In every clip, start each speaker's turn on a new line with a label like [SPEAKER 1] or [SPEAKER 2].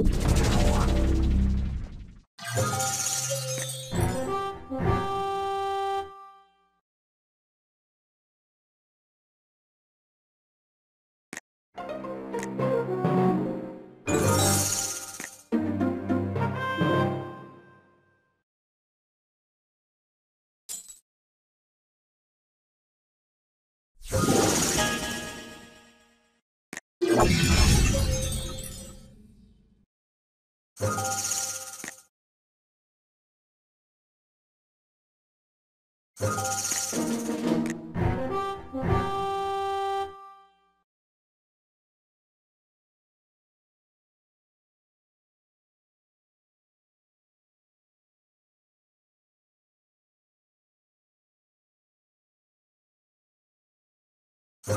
[SPEAKER 1] you you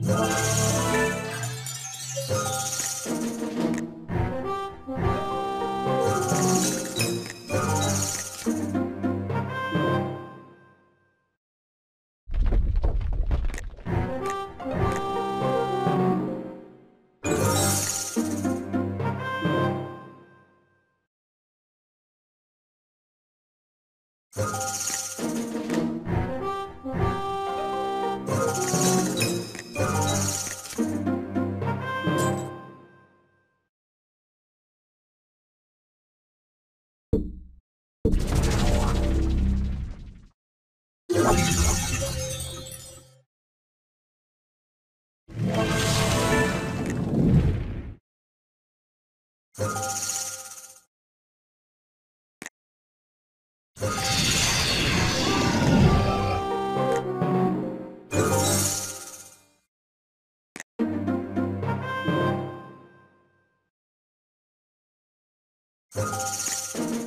[SPEAKER 1] you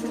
[SPEAKER 1] you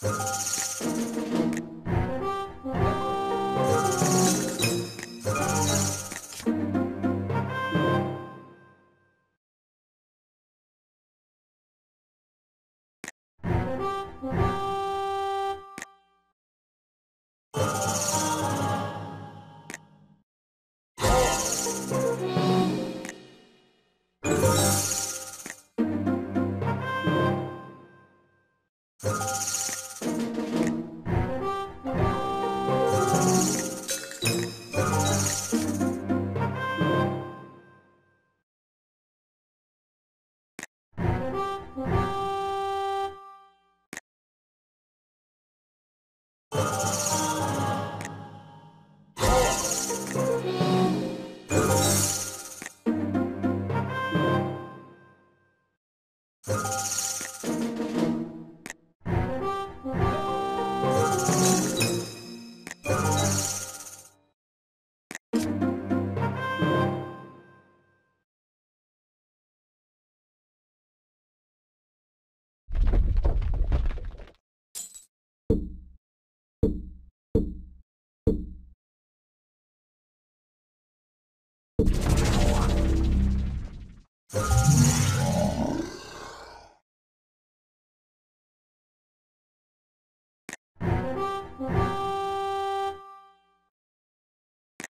[SPEAKER 1] you you